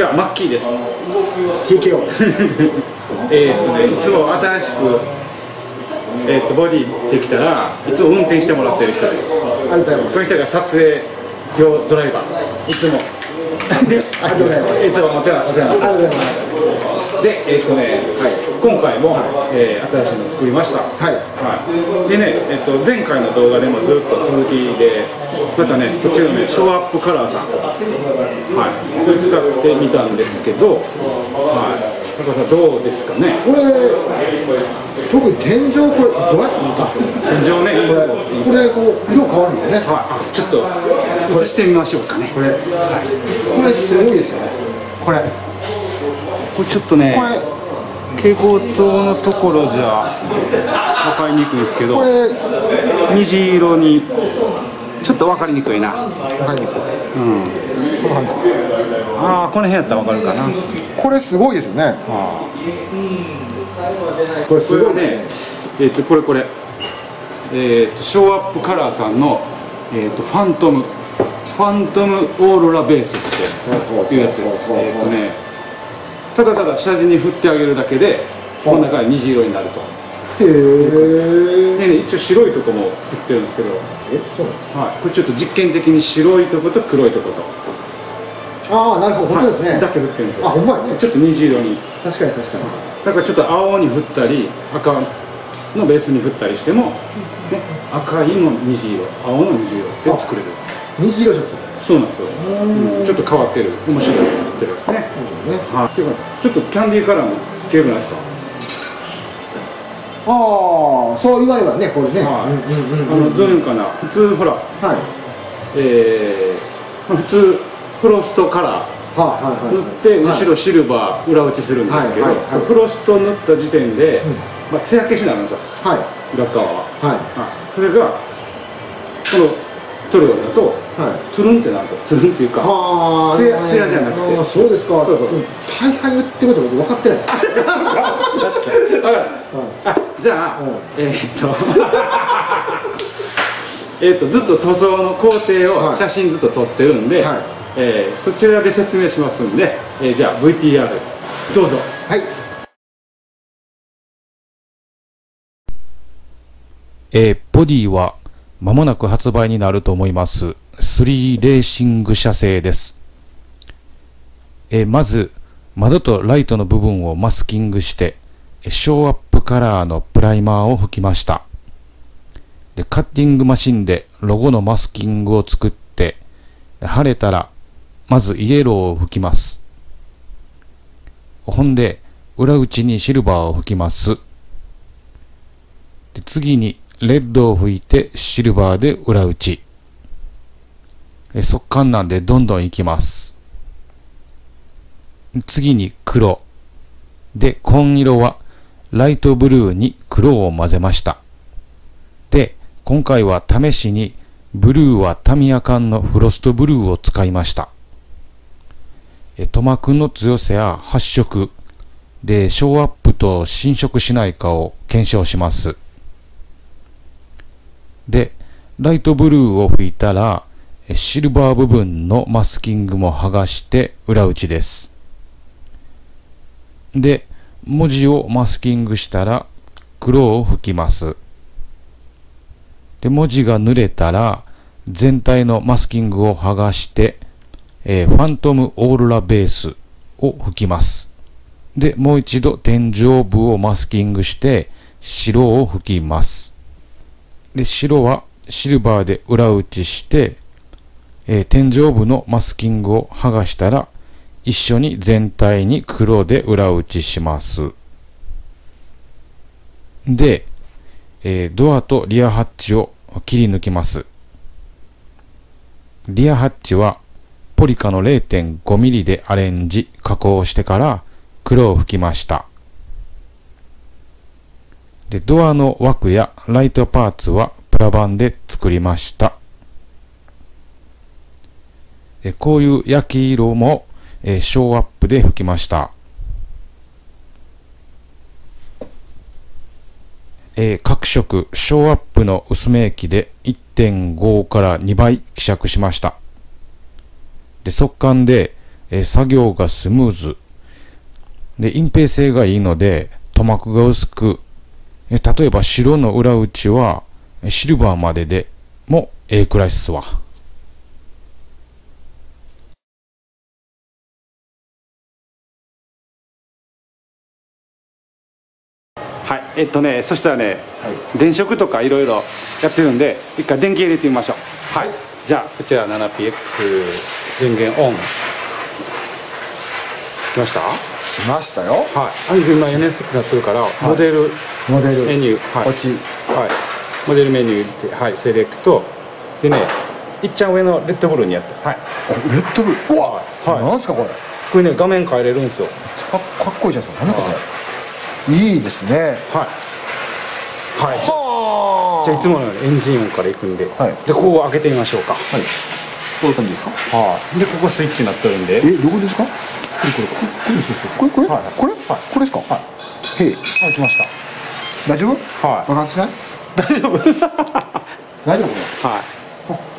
ちはマッキーです。TKO えーっとねいつも新しくえーっとボディできたらいつも運転してもらってる人です。ありがとうございます。この人が撮影用ドライバー。いつも。ありがとうございますいつもお世話になっありがとうございます。てでえーっとね、今回も、えー新しいのを作りました。はい。はい、でね、えっと、前回の動画でもずっと続きでまたねこっちのねショーアップカラーさん、はい、これ使ってみたんですけど、はい、高橋さんどうですかね？これ特に天井これどうやって見たんですか天井ねいいこれとこう色変わるんですよね。はい、あちょっと映してみましょうかね。これ。これすごいですよね。これ。これちょっとねこれ蛍光灯のところじゃ分かりにくいんですけどこれ虹色にちょっと分かりにくいな。わかりますかうん。このですか？ああこの辺やったら分かるかな。これすごいですよね。あこれすごい。ねえっ、とこれこれ。えっ、とショーアップカラーさんのえっ、とファントム。ファントムオーロラベースっていうやつです。えっ、とねただただ下地に振ってあげるだけでこの中で虹色になると。へえでね一応白いとこも振ってるんですけど、えそうなの？はい、これちょっと実験的に白いとこと黒いとこと。ああなるほど。本当ですね、はいだけ振ってるんですよ。あほんまやね。ちょっと虹色に。確かに確かに。だからちょっと青に振ったり赤のベースに振ったりしても、ね、赤いの虹色青の虹色で作れる。虹色ショットそうなんですよ、うん。ちょっと変わってる。面白いってるんですね。ね。はい。っていうかちょっとキャンディーカラーも綺麗くないですか。ああそう言わればねこれね、はい。うんうんあうんうん。のどういうのかな。普通ほら。はい。えー、普通フロストカラー。はいはいはい塗って後ろシルバー裏打ちするんですけど、フロスト塗った時点で、うん。まあ、艶消しになるんですよ。はい。裏側は、はい。はい、それがこの塗料だとはい。つるんってなるんですよつるんっていうかああツヤツヤじゃなくて。そうですか。そうそう大半言ってること僕分かってないです。だからあじゃあ、うんえーっと えーっとずっと塗装の工程をはい。写真ずっと撮ってるんで、はい。えーそちらで説明しますんで、えーじゃあ VTR どうぞ。はい。えーボディは間もなく発売になると思います。3レーシング車製です。えまず、窓とライトの部分をマスキングして、ショーアップカラーのプライマーを吹きました。で、カッティングマシンでロゴのマスキングを作って、晴れたら、まずイエローを吹きます。ほんで、裏打ちにシルバーを吹きます。で次にレッドを吹いてシルバーで裏打ち。速乾なんでどんどんいきます。次に黒。で紺色はライトブルーに黒を混ぜました。で今回は試しにブルーはタミヤ缶のフロストブルーを使いました。えトマくんの強さや発色でショーアップと侵食しないかを検証します。で、ライトブルーを吹いたら、シルバー部分のマスキングも剥がして裏打ちです。で、文字をマスキングしたら黒を吹きます。で、文字が濡れたら全体のマスキングを剥がして、えーファントムオーロラベースを吹きます。で、もう一度天井部をマスキングして白を吹きます。で白はシルバーで裏打ちして、えー天井部のマスキングを剥がしたら一緒に全体に黒で裏打ちします。で、えードアとリアハッチを切り抜きます。リアハッチはポリカの 0.5mm でアレンジ加工してから黒を吹きました。で、ドアの枠やライトパーツはプラ板で作りました。えこういう焼き色も、えーショーアップで吹きました。えー各色ショーアップの薄め液で1.5から2倍希釈しました。で、速乾でえー作業がスムーズで隠蔽性がいいので塗膜が薄く例えば白の裏打ちはえーシルバーまででもええくらいっすわ。はい。えっとねそしたらね、電飾とかいろいろやってるんで一回電源入れてみましょう。はい。じゃあ。こちら 7px 電源オン。来ました？来ましたよ。はい。今 NS になってるから、モデルモデル。メニュー、はい、こっち。はい、モデルメニューで、はい、セレクト。でねいっちゃん上のレッドブルにやってはい。レッドブル？うわ、はい。なんすかこれ？これね画面変えれるんですよ。かかっこいいじゃないですか何かこれいいですね。はい。はい。はじゃあいつものようにエンジン音からいくんで、はい。でここを開けてみましょうか。はい。こういう感じですか？はい。でここスイッチになってるんで。えどこですか？これこれ。これそうそうそうこれ？これ、はい。これ、これですか？はい。へいはい来ました。大丈夫？はい。爆発しない？大丈夫。大丈夫？はい。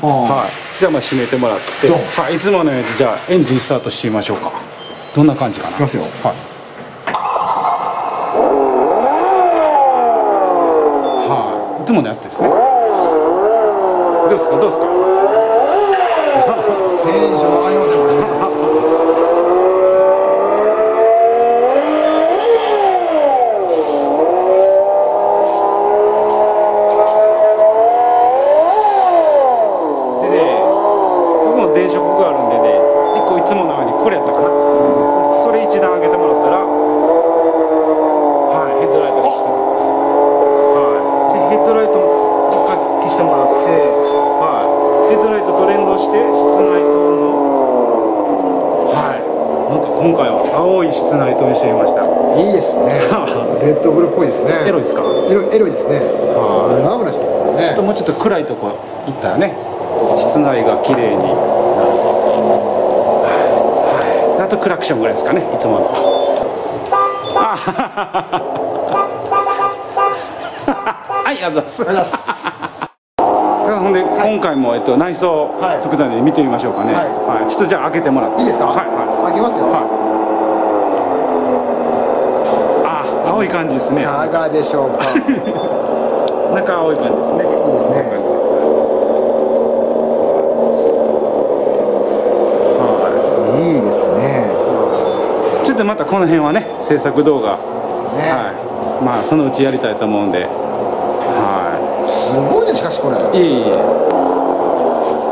ははい。じゃあまあ閉めてもらって。はい。いつものようにじゃあエンジンスタートしてみましょうか。どんな感じかな？ますよ。はい。はい。いつものやつですね。どうですか？どうですか？テンション上がりますよヘッドライトと連動して室内灯のはいなんか今回は青い室内灯にしてみました。いいですね。レッドブルっぽいですね。エロいですか？エロいエロいですね。はブラブラしますからね。ちょっともうちょっと暗いとこ行ったらね。室内が綺麗になる。はい。はいあとクラクションぐらいですかねいつもの。あはいありがとうございますありがとうござい今回も、えっと、内装はい。特段で見てみましょうかね。はい。はい、ちょっとじゃあ開けてもらって。いいですか？はいはい。開けますよ。はい。あ青い感じですね。いかがでしょうか？中青い感じですね。いいですね。はい。いですね。ちょっとまたこの辺はね制作動画、ね。はい。まあそのうちやりたいと思うんでこれ。いいえいえ。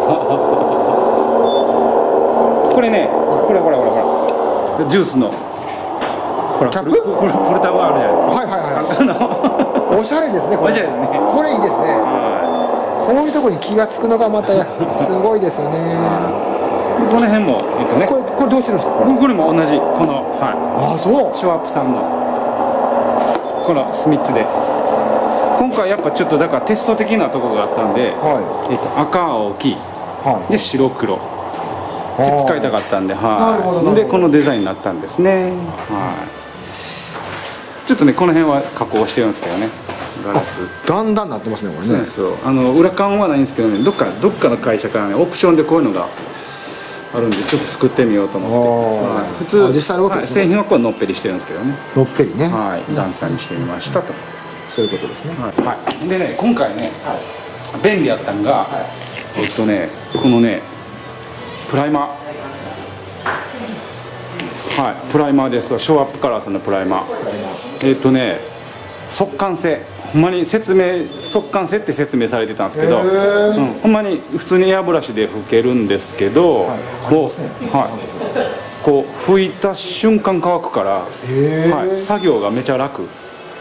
これねこれほらほらほらジュースの。ほらキャップ？これポルタブあるじゃないですはいはいはい おしゃれですねこれ。おしゃれですね。これいいですね。はこういうところに気がつくのがまたすごいですよね。この辺もえっとね。これこれどうしてるんですかこれ？これも同じ。このはああそう。いショーアップさんの。このスミッツで今回やっぱちょっとだからテスト的なとこがあったんで、はえっと、赤青黄いはいで白黒って使いたかったんで、はい。でこのデザインになったんですね。はい。ちょっとねこの辺は加工してるんですけどね。ガラス。だんだんなってますねこれね。あの裏感はないんですけどね。どっかどっかの会社からねオプションでこういうのがあるんでちょっと作ってみようと思って。はい普通あ実際のわけはい製品はこうのっぺりしてるんですけどね。のっぺりねはい。段差にしてみましたと。そういうことですね。はい。はいでね今回ね、便利やったんが、えっとねこのねプライマー。はい、プライマーですショーアップカラーさんのプライマー。えっ、とね速乾性。ほんまに説明速乾性って説明されてたんですけど、うん、ほんまに普通にエアブラシで拭けるんですけど、こうはい。こう拭いた瞬間乾くから、はい、作業がめちゃ楽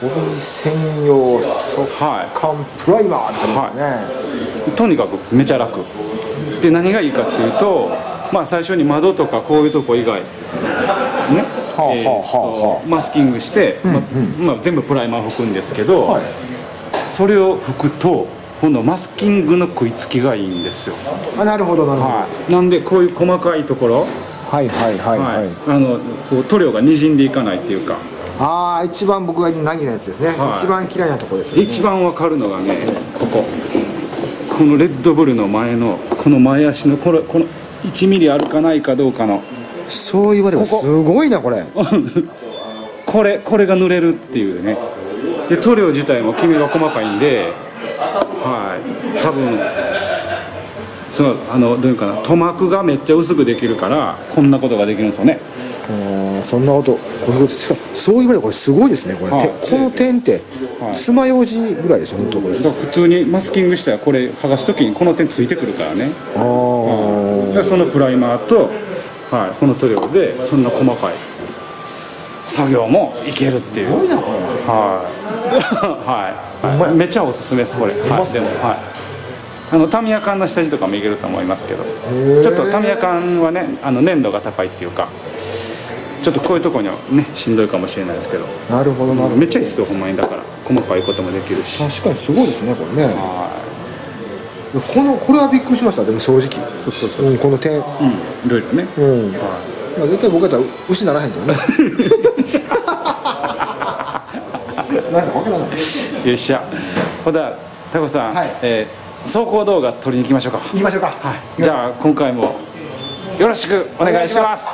ゴミ専用速はい。乾プライマーって書いてあるねとにかくめちゃ楽。で何がいいかっていうとまあ最初に窓とかこういうとこ以外ねマスキングして、ままあ、全部プライマー拭くんですけど、はい。それを拭くと今度マスキングの食いつきがいいんですよ、あなるほどなるほど。はい、なんでこういう細かいところ、はいはいはいははい。いあのこう塗料がにじんでいかないっていうかああ一番僕が何のやつですね。はい。一番嫌いなとこですよね。一番わかるのがねここ。このレッドブルの前のこの前足のこれこの1ミリあるかないかどうかの。そう言われるここ。すごいな これ。これこれが塗れるっていうね。で塗料自体も黄身が細かいんではい。多分そのあのどういうかな。塗膜がめっちゃ薄くできるからこんなことができるんですよねそんなことそう言われるとこれすごいですねこれ、はい。てこの点ってはい。爪楊枝ぐらいですよ本当これ。普通にマスキングしたらこれ剥がす時にこの点ついてくるからね。ああでそのプライマーと、はい、この塗料でそんな細かい作業もいけるっていう。すごいなこれ。はい、はい、めっちゃおすすめですこれ、はい、でもはい。あのタミヤ缶の下地とかもいけると思いますけど。ー。ちょっとタミヤ缶はねあの粘度が高いっていうかちょっとこういうところにはねしんどいかもしれないですけど。なるほどなるほど。めっちゃいいっすよほんまに。だから細かいこともできるし。確かにすごいですねこれね。はこのこれはびっくりしましたでも正直。いそうそうそう。うん、この点。うんいろいろね。うん、はまあ、絶対僕やったら牛ならへんけどねなんかわからないいよっしゃ。ほんだらタコさん、はい。えー走行動画撮りに行きましょうか。行きましょうか。はい、じゃあ今回もよろしくお願いします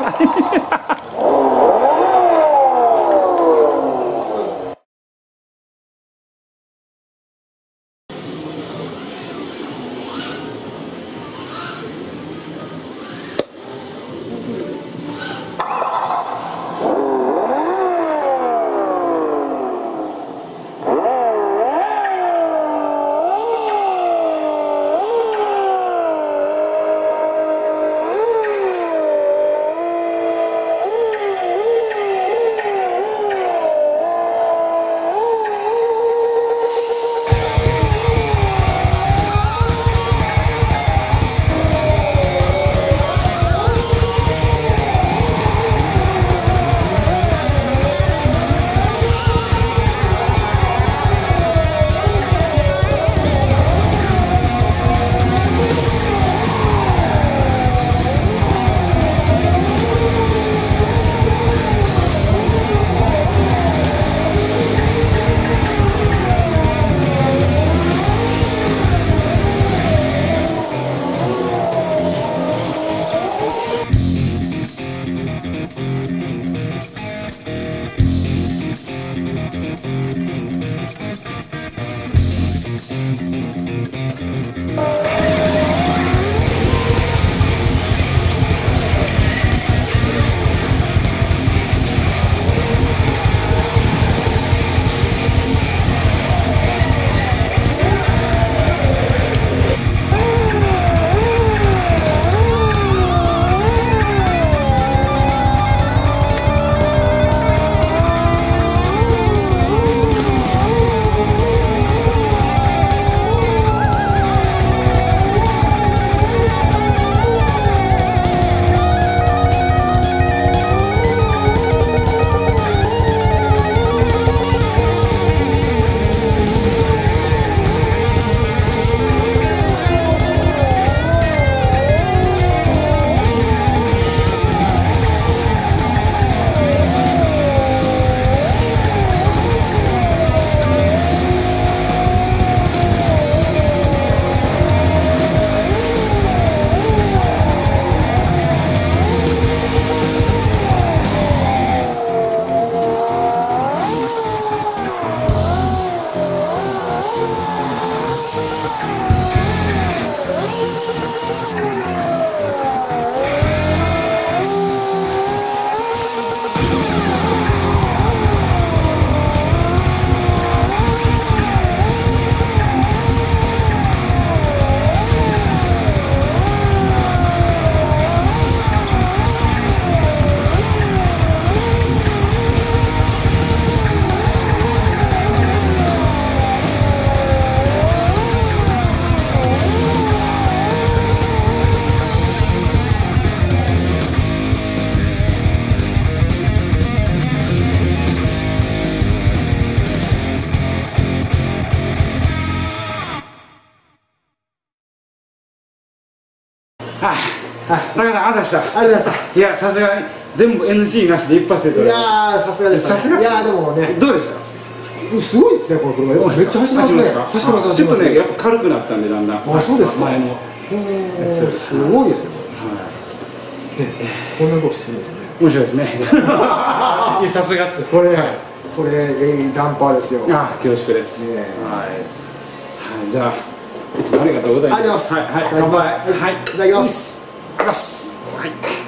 高橋さん朝したありがとうございまいやさすがに全部 NG なしで一発でいやーさすがですさすがいやーでもね。どうでした？すごいですねこの車。めっちゃ走りますね。走ってます走ってますちょっとねやっぱ軽くなったんでだんだん。あそうですか？前のうんす。ごいですよ。こんな動きするんですよね。面白いですね。さすがっす。これ、はい。これダンパーですよ。あ恐縮です、はい、はい、じゃあいつもありがとうございます。はい、はい、乾杯。はい。いただきますます。はい。